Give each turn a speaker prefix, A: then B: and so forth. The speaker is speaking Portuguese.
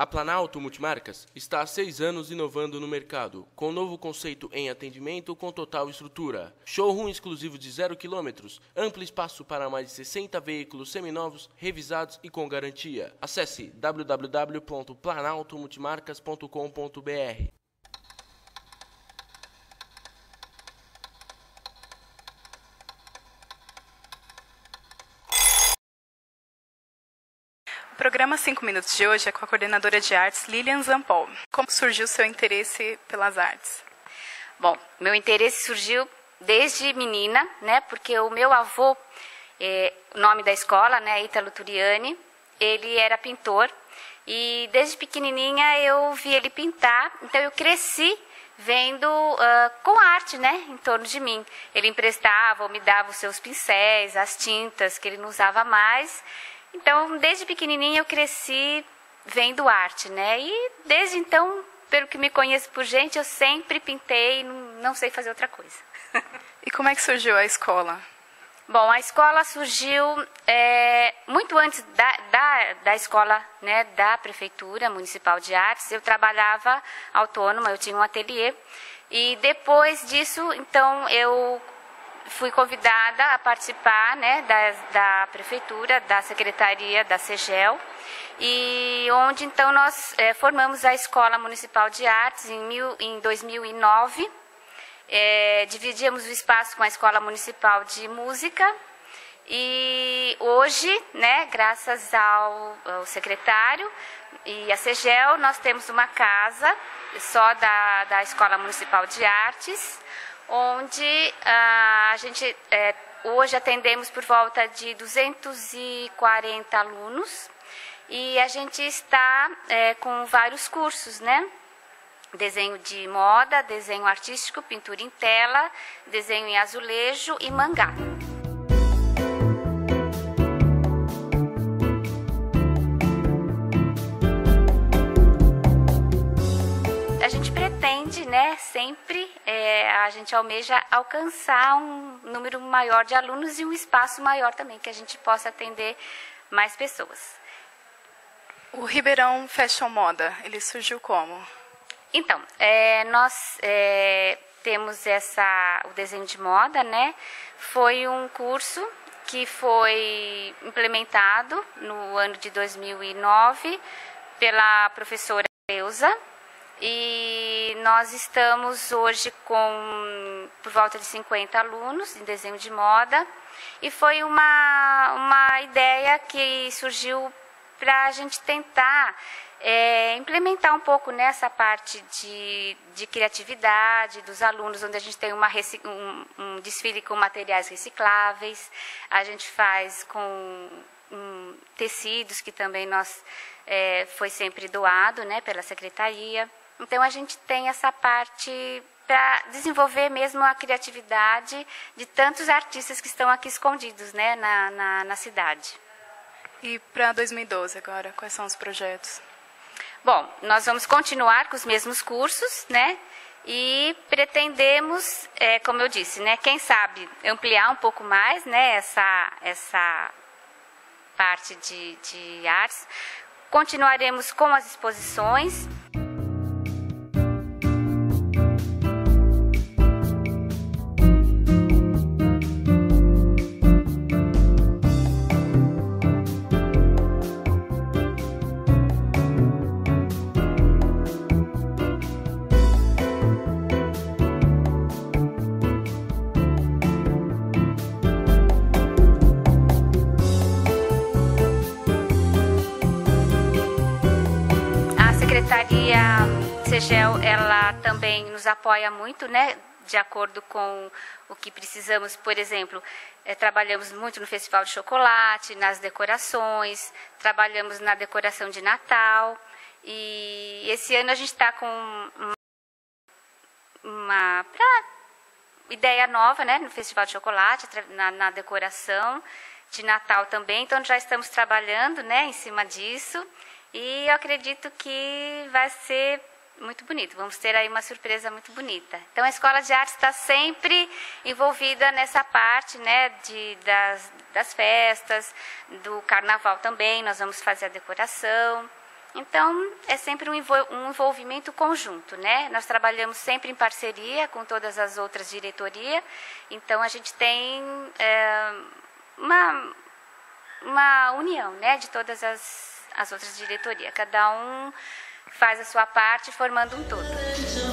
A: A Planalto Multimarcas está há seis anos inovando no mercado, com novo conceito em atendimento com total estrutura. Showroom exclusivo de zero quilômetros, amplo espaço para mais de 60 veículos seminovos, revisados e com garantia. Acesse www.planaltomultimarcas.com.br.
B: programa 5 Minutos de hoje é com a coordenadora de artes Lilian Zampol. Como surgiu seu interesse pelas artes?
C: Bom, meu interesse surgiu desde menina, né? Porque o meu avô, é, o nome da escola, né, Ítalo Turiani, ele era pintor e desde pequenininha eu vi ele pintar, então eu cresci vendo uh, com arte, né, em torno de mim. Ele emprestava ou me dava os seus pincéis, as tintas que ele não usava mais, então, desde pequenininha eu cresci vendo arte, né? E desde então, pelo que me conheço por gente, eu sempre pintei, não, não sei fazer outra coisa.
B: e como é que surgiu a escola?
C: Bom, a escola surgiu é, muito antes da, da, da, escola né, da Prefeitura Municipal de Artes. Eu trabalhava autônoma, eu tinha um ateliê. E depois disso, então, eu fui convidada a participar né, da, da prefeitura, da secretaria da CEGEL, e onde então nós é, formamos a Escola Municipal de Artes em, mil, em 2009. É, dividíamos o espaço com a Escola Municipal de Música e hoje, né, graças ao, ao secretário e a CEGEL, nós temos uma casa só da, da Escola Municipal de Artes, onde ah, a gente é, hoje atendemos por volta de 240 alunos e a gente está é, com vários cursos, né? Desenho de moda, desenho artístico, pintura em tela, desenho em azulejo e mangá. A gente almeja alcançar um número maior de alunos e um espaço maior também, que a gente possa atender mais pessoas.
B: O Ribeirão Fashion Moda, ele surgiu como?
C: Então, é, nós é, temos essa, o desenho de moda, né? Foi um curso que foi implementado no ano de 2009 pela professora Eusa, e nós estamos hoje com por volta de 50 alunos em desenho de moda. E foi uma, uma ideia que surgiu para a gente tentar é, implementar um pouco nessa parte de, de criatividade dos alunos, onde a gente tem uma, um, um desfile com materiais recicláveis, a gente faz com um, tecidos que também nós é, foi sempre doado né, pela secretaria. Então a gente tem essa parte para desenvolver mesmo a criatividade de tantos artistas que estão aqui escondidos né, na, na, na cidade.
B: E para 2012 agora, quais são os projetos?
C: Bom, nós vamos continuar com os mesmos cursos, né? E pretendemos, é, como eu disse, né? Quem sabe ampliar um pouco mais, né? Essa, essa parte de, de artes. Continuaremos com as exposições. Secretaria CEGEL, ela também nos apoia muito, né? De acordo com o que precisamos, por exemplo, é, trabalhamos muito no Festival de Chocolate, nas decorações, trabalhamos na decoração de Natal. E esse ano a gente está com uma, uma ideia nova né, no Festival de Chocolate, na, na decoração de Natal também. Então já estamos trabalhando né, em cima disso. E eu acredito que vai ser muito bonito. Vamos ter aí uma surpresa muito bonita. Então a escola de arte está sempre envolvida nessa parte, né, de, das, das festas, do carnaval também. Nós vamos fazer a decoração. Então é sempre um, envol um envolvimento conjunto, né? Nós trabalhamos sempre em parceria com todas as outras diretorias. Então a gente tem é, uma uma união, né, de todas as as outras diretorias. Cada um faz a sua parte formando um todo.